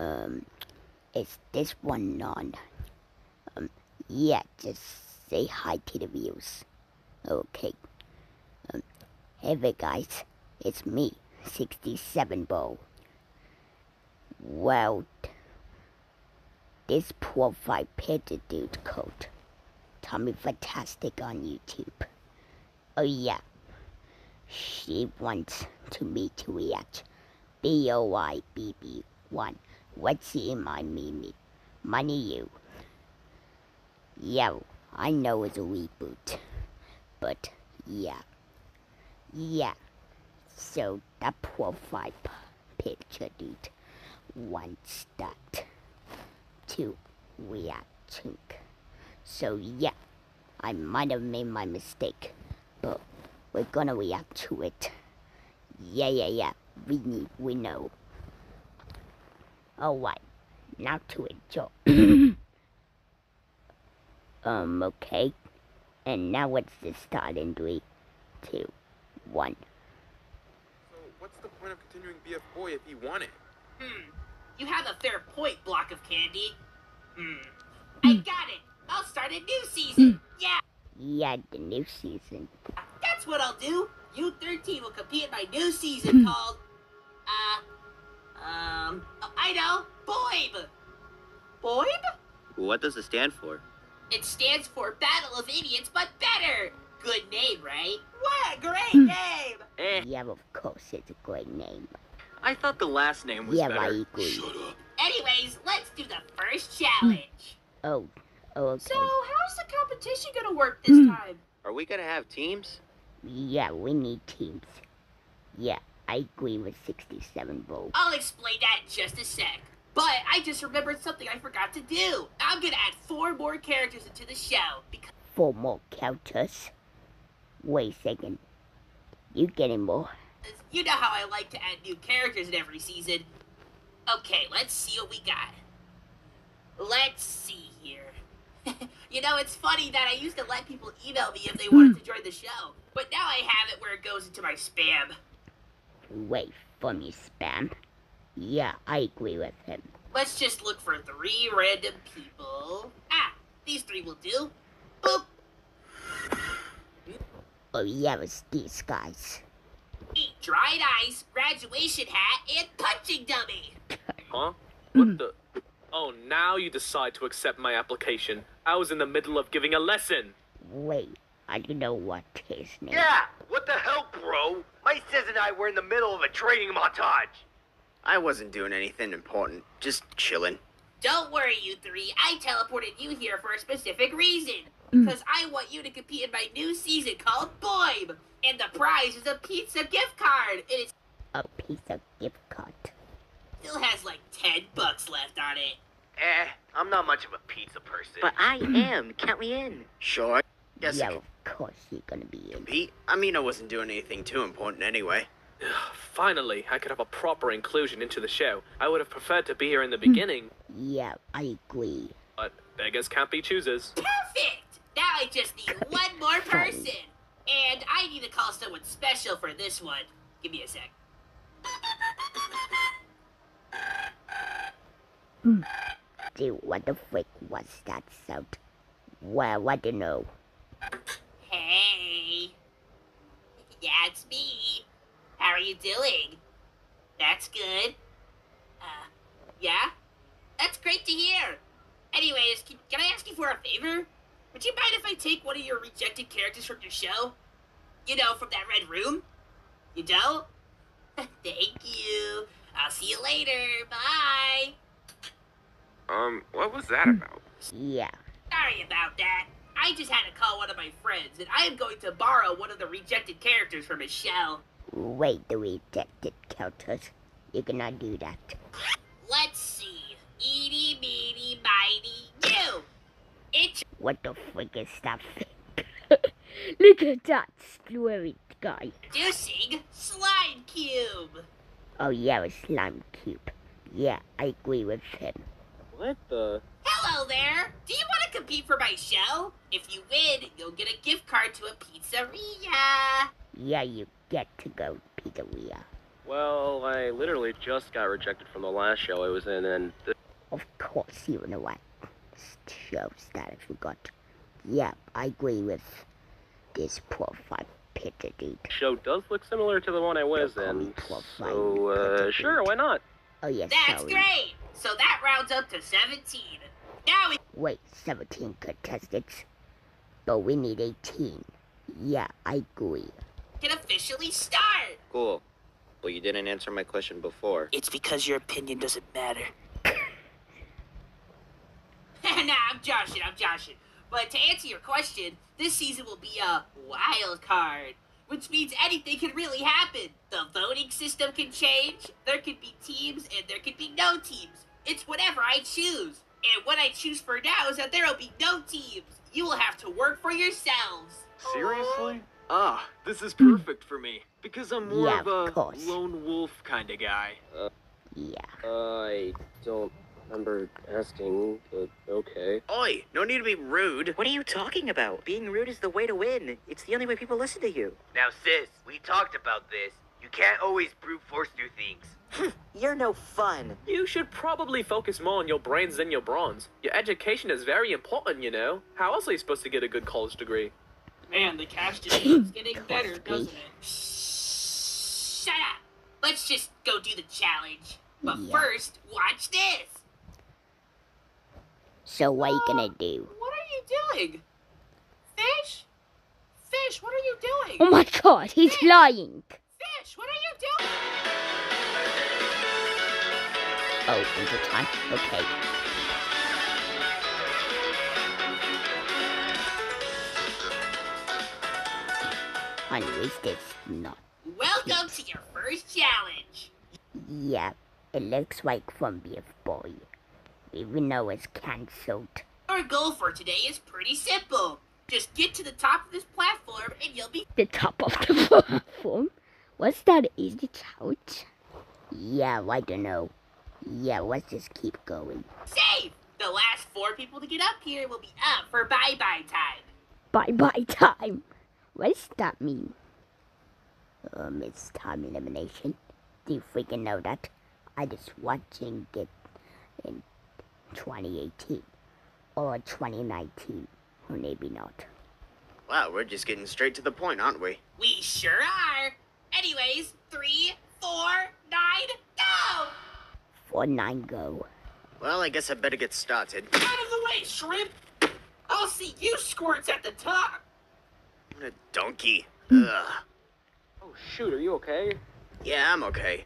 Um, is this one on? Um, yeah, just say hi to the views. Okay. Um, hey there guys, it's me, 67 Ball. Well, this profile picture dude called Tommy Fantastic on YouTube. Oh yeah, she wants to me to react. B-O-I-B-B 1. What's in my meme? Money you. Yo, I know it's a reboot. But, yeah. Yeah. So, that profile picture dude wants that to reacting. So, yeah. I might have made my mistake. But, we're gonna react to it. Yeah, yeah, yeah. We need, we know. Alright, now to enjoy. um, okay. And now what's the start in three, two, one. So, what's the point of continuing BF Boy if he won it? Hmm. You have a fair point, block of candy. Hmm. I got it. I'll start a new season. Yeah, Yeah, the new season. that's what I'll do. You 13 will compete in my new season called, uh, um, I know, Boib. Boib? What does it stand for? It stands for Battle of Idiots, but better. Good name, right? What a great name! Eh, Yeah, of course, it's a great name. I thought the last name was yeah, better. I agree. Anyways, let's do the first challenge. Oh, oh, okay. So, how's the competition gonna work this time? Are we gonna have teams? Yeah, we need teams. Yeah, I agree with 67 Volt. I'll explain that in just a sec. But I just remembered something I forgot to do. I'm gonna add four more characters into the show because Four more characters? Wait a second. You getting more? you know how I like to add new characters in every season. Okay, let's see what we got. Let's see here. you know, it's funny that I used to let people email me if they wanted hmm. to join the show, but now I have it where it goes into my spam. Wait for me, spam. Yeah, I agree with him. Let's just look for three random people. Ah, these three will do. Boop. Oh, yeah, it's these guys. Eat dried ice, graduation hat, and punching dummy. Huh? What the? Oh, now you decide to accept my application. I was in the middle of giving a lesson. Wait, I don't know what his name. Yeah, what the hell, bro? My sis and I were in the middle of a training montage. I wasn't doing anything important, just chilling. Don't worry, you three. I teleported you here for a specific reason. Because I want you to compete in my new season called Boib. And the prize is a pizza gift card. It is A pizza gift card. still has like 10 bucks left on it. Eh, I'm not much of a pizza person. But I am. Count me in. Sure. Yes. yeah, I of course you're gonna be in. compete. I mean, I wasn't doing anything too important anyway. Finally, I could have a proper inclusion into the show. I would have preferred to be here in the beginning, Yeah, I agree. but beggars can't be choosers. Perfect! Now I just need one more person. And I need to call someone special for this one. Give me a sec. Hmm. Dude, what the frick was that sound? Well, I don't know. Hey. Yeah, it's me. How are you doing? That's good. Uh, yeah? That's great to hear. Anyways, can, can I ask you for a favor? Would you mind if I take one of your rejected characters from your show? You know, from that red room? You don't? Thank you. I'll see you later. Bye. Um, what was that about? Yeah, Sorry about that. I just had to call one of my friends, and I am going to borrow one of the rejected characters from his show. wait, the rejected counters. You cannot do that. Let's see. Eeny, meeny, miny, you! It's What the frick is that? Look at that screwy guy. introducing Slime Cube! Oh yeah, a slime cube. Yeah, I agree with him. What the? Hello there! Do you want to compete for my show? If you win, you'll get a gift card to a pizzeria. Yeah, you get to go pizzeria. Well, I literally just got rejected from the last show I was in, and the Of course, you know what shows that I forgot. Yeah, I agree with this profile picture, dude. show does look similar to the one I was Don't call me in. poor So, uh, sure, why not? Oh yeah, That's sorry. great. So that rounds up to 17. Now we Wait, 17 contestants, but we need 18. Yeah, I agree. can officially start. Cool. Well, you didn't answer my question before. It's because your opinion doesn't matter. nah, I'm joshing, I'm joshing. But to answer your question, this season will be a wild card, which means anything can really happen. The voting system can change, there could be teams, and there could be no teams. It's whatever I choose. And what I choose for now is that there will be no teams. You will have to work for yourselves. Seriously? Ah, this is perfect for me. Because I'm more Yeah, of of a course. lone wolf kind of guy. Yeah. I don't remember asking, but okay. Oi, no need to be rude. What are you talking about? Being rude is the way to win. It's the only way people listen to you. Now, sis, we talked about this. You can't always brute force through things. Hmm, you're no fun. You should probably focus more on your brains than your bronze. Your education is very important, you know. How else are you supposed to get a good college degree? Man, the cash just keeps getting better, doesn't it? Shut up. Let's just go do the challenge. But Yeah. first, watch this. So what are you gonna ah, do? What are you doing? Fish? Fish, what are you doing? Oh my god, he's lying! What are you doing? Oh, into time. Okay. Anyways, this not. Welcome to your first challenge. Yeah, it looks like from Boy. Even though it's cancelled. Our goal for today is pretty simple. Just get to the top of this platform and you'll be The top of the platform? What's that easy challenge? Yeah, I don't know. Yeah, let's just keep going. safe. The last four people to get up here will be up for bye-bye time. Bye bye time. What does that mean? Um, it's time elimination. Do you freaking know that? I just watching it in 2018 or 2019, or maybe not. Wow, we're just getting straight to the point, aren't we? We sure are. Anyways, three, four, nine, go! Four, nine, go. Well, I guess I better get started. Out of the way, shrimp! I'll see you squirts at the top. What a donkey. Ugh. Oh, shoot, are you okay? Yeah, I'm okay.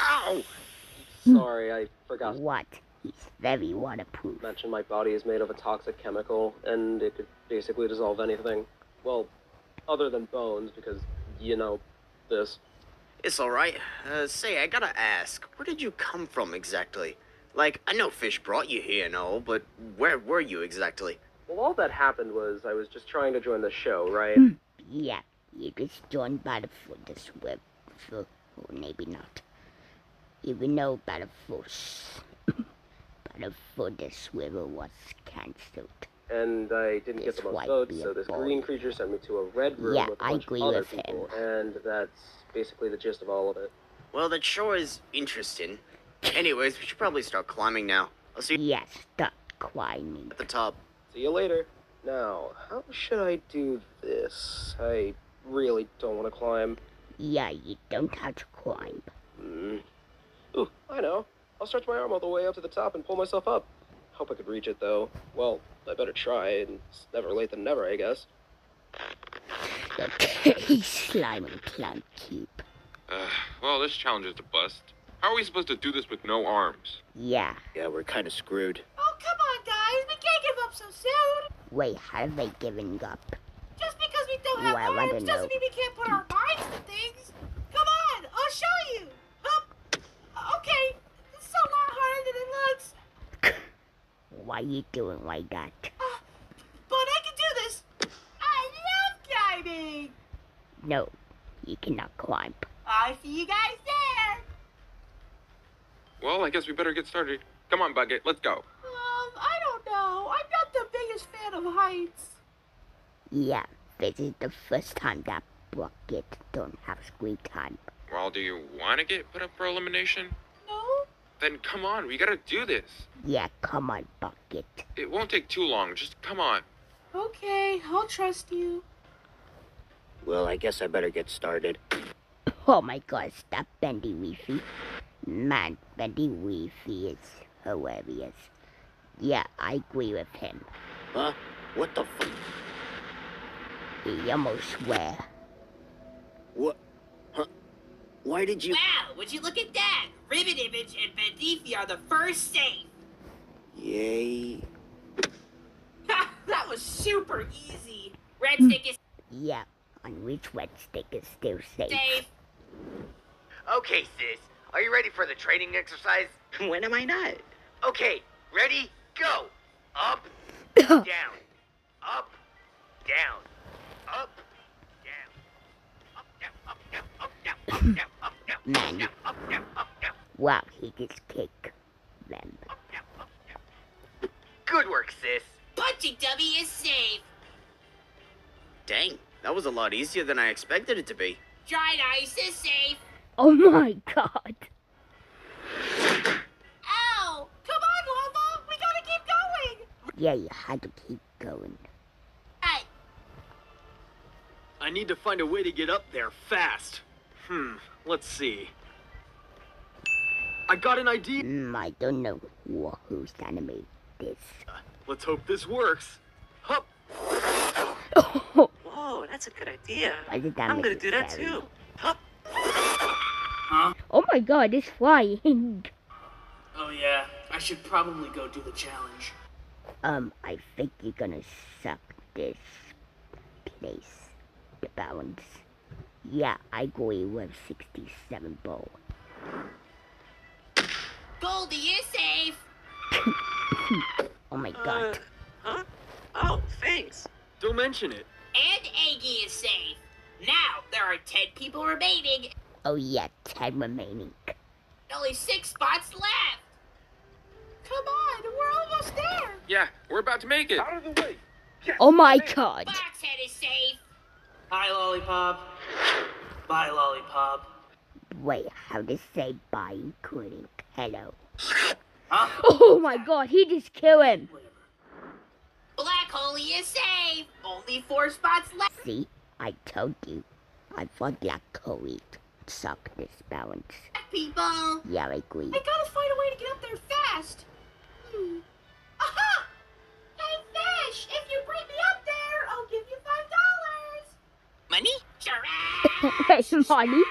Ow! Sorry, I forgot What? He's very waterproof. mention my body is made of a toxic chemical, and it could basically dissolve anything. Well, other than bones, because, you know, this. It's alright. Uh, say, I gotta ask, where did you come from exactly? Like, I know Fish brought you here and all, but where were you exactly? Well, all that happened was I was just trying to join the show, right? Yeah, you just joined Battlefield this web, so or maybe not. Even though Battlefield, Battlefield this river was cancelled. And I didn't get This the most votes, so this green creature sent me to a red room Yeah, with a I bunch agree of other with people, him. and that's basically the gist of all of it. Well, that sure is interesting. Anyways, we should probably start climbing now. I'll see you Yes, start climbing. at the top. See you later. Now, how should I do this? I really don't want to climb. Yeah, you don't have to climb. Hmm. Ooh, I know. I'll stretch my arm all the way up to the top and pull myself up. Hope I could reach it, though. Well, I better try, and it's never late than never, I guess. Okay, slime and climb keep. Uh, well, this challenge is a bust. How are we supposed to do this with no arms? Yeah. Yeah, we're kind of screwed. Oh, come on, guys. We can't give up so soon. Wait, how are they giving up? Just because we don't have Well, arms doesn't mean we can't put our minds to things. Come on, I'll show you. Hup. Okay, it's a lot harder than it looks. Why are you doing like that? But I can do this. I love climbing. No, you cannot climb. I'll see you guys there. Well, I guess we better get started. Come on, Bucket, let's go. Um, I don't know. I'm not the biggest fan of heights. Yeah, this is the first time that Bucket don't have screen time. Well, do you want to get put up for elimination? No. Then come on, we gotta do this. Yeah, come on, Bucket. It won't take too long, just come on. Okay, I'll trust you. Well, I guess I better get started. Oh my god, stop Bendy Weefy. Man, Bendy Weefy is hilarious. Yeah, I agree with him. Huh? What the fuck? He almost swear. What? Huh? Why did you? Wow, would you look at that? Ribbon Image and Bendifi are the first safe. Yay! That was super easy. Red hmm. stick is Yeah, on which red stick is still safe. safe. Okay, sis. Are you ready for the training exercise? When am I not? Okay, ready? Go! Up, down. Up, down. Up, down, up, down, up, down, up, down, up, down, Man. down, up, down, up, down, Wow, he just kicked them. up, down, up, down. Good work, sis. Punching dummy is safe. Dang, that was a lot easier than I expected it to be. Dried ice is safe. Oh my god. Ow! Come on, Lava! We gotta keep going! Yeah, you had to keep going. I, I need to find a way to get up there fast. Hmm, let's see. I got an idea. Mm, I don't know who, who's make this. Let's hope this works. Hup! Oh, Whoa, that's a good idea. why did that I'm gonna do that scary? too. Hup. Huh? Oh my god, it's flying. Oh yeah, I should probably go do the challenge. Um, I think you're gonna suck this place. The balance. Yeah, I agree with 67 ball. Goldie is safe. Oh my god. Uh, huh? Oh, thanks. Don't mention it. And Aggie is safe. Now, there are 10 people remaining. Oh yeah, 10 remaining. Only six spots left. Come on, we're almost there. Yeah, we're about to make it. Out of the way. Oh my god. Boxhead is safe. Hi, Lollipop. Bye, Lollipop. Wait, how to say bye including hello. Huh? Oh my god, he just killed him. Black hole is safe. Only four spots left. See, I told you. I thought that Chloe suck this balance. People. Yeah, I agree. I gotta find a way to get up there fast. Hmm. Aha! Hey, Fish, if you bring me up there, I'll give you five dollars. Money? Sure. Money?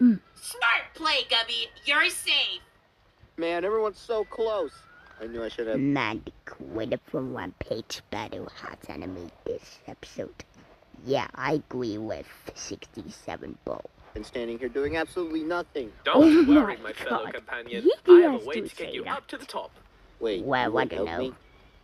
Mm. Smart play, Gubby. You're safe. Man, everyone's so close. I knew I should have. Man, the creator from One Page Battle has animated this episode. Yeah, I agree with 67 Ball. Been standing here doing absolutely nothing. Don't Oh worry, my my fellow God. companion. He I have a way to to get you that. up to the top. Wait, Well, you I won't don't help know. me?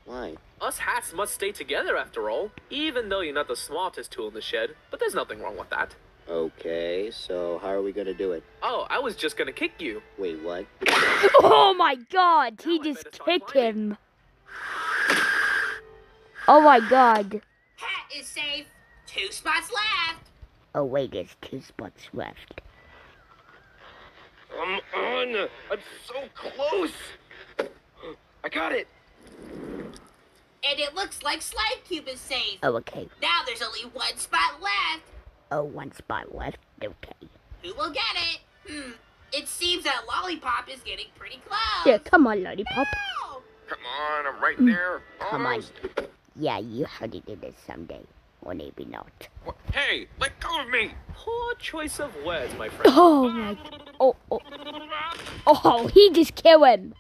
Why? Us hats must stay together after all, even though you're not the smartest tool in the shed. But there's nothing wrong with that. Okay, so how are we gonna do it? Oh, I was just gonna kick you. Wait, what? Oh my god, he Now just kicked him. Oh my god. Hat is safe. Two spots left. Oh wait, there's two spots left. I'm on. I'm so close. I got it. And it looks like Slime Cube is safe. Oh, okay. Now there's only one spot left. Oh, one spot left. Okay. Who will get it? Hmm. It seems that Lollipop is getting pretty close. Yeah, come on, Lollipop. Oh, Come on, I'm right there. Come on. Yeah, you had to do this someday. Or maybe not. What? Hey, let go of me. Poor choice of words, my friend. Oh my. Oh, oh. Oh, he just killed him.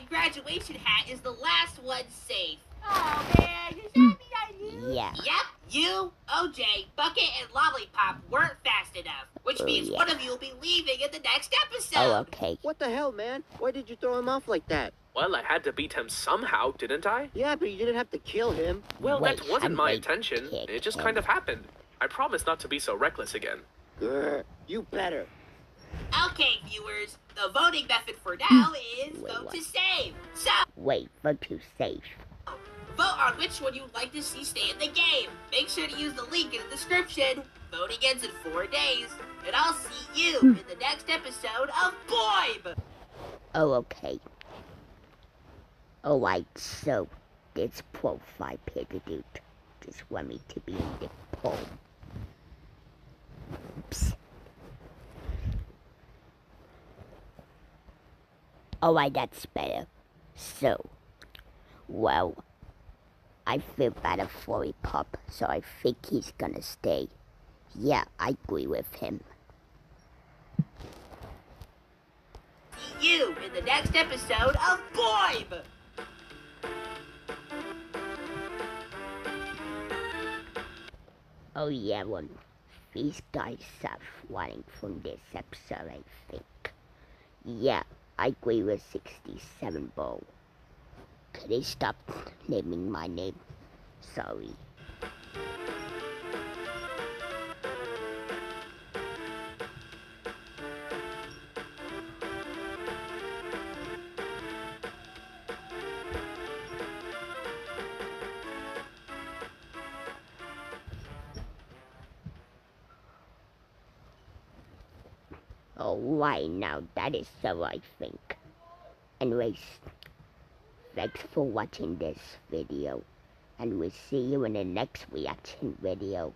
Wowee! It looks like Graduation Hat is the last one safe. Oh man, does that mean I lose? Yeah. Yep, you, OJ, Bucket, and Lollipop weren't fast enough, which Oh, means yeah. one of you will be leaving in the next oh, episode. Oh, okay. What the hell, man? Why did you throw him off like that? Well, I had to beat him somehow, didn't I? Yeah, but you didn't have to kill him. Well, Wait, that wasn't I my intention. It just him. kind of happened. I promise not to be so reckless again. Grr, you better. Okay, viewers, the voting method for hmm. now is Wait, vote what? to save. So, Wait, vote to save. vote on which one you'd like to see stay in the game. Make sure to use the link in the description. Voting ends in four days, and I'll see you hmm. in the next episode of Boib! Oh, okay. Oh, Alright, so this profile picture dude just want me to be in the poll. Oops. Alright, that's better. So, well, I feel better for a pup, so I think he's gonna stay. Yeah, I agree with him. See you in the next episode of Boib! Oh yeah, well, these guys are running from this episode, I think. Yeah, I agree with 67 Ball. Could they stop naming my name? Sorry. Oh, right now, that is so I think. Anyways, thanks for watching this video, and we'll see you in the next reaction video.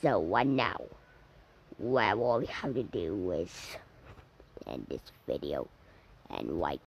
So, what now? Well, all we have to do is end this video and like